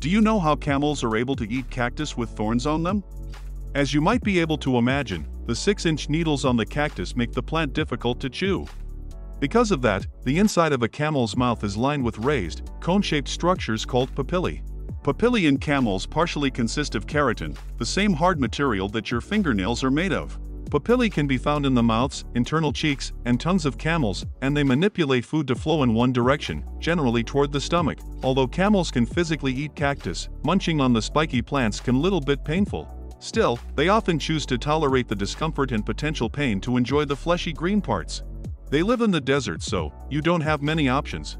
Do you know how camels are able to eat cactus with thorns on them? As you might be able to imagine, the 6-inch needles on the cactus make the plant difficult to chew. Because of that, the inside of a camel's mouth is lined with raised, cone-shaped structures called papillae. Papillae in camels partially consist of keratin, the same hard material that your fingernails are made of. Papillae can be found in the mouths, internal cheeks, and tongues of camels, and they manipulate food to flow in one direction, generally toward the stomach. Although camels can physically eat cactus, munching on the spiky plants can little bit painful. Still, they often choose to tolerate the discomfort and potential pain to enjoy the fleshy green parts. They live in the desert so, you don't have many options.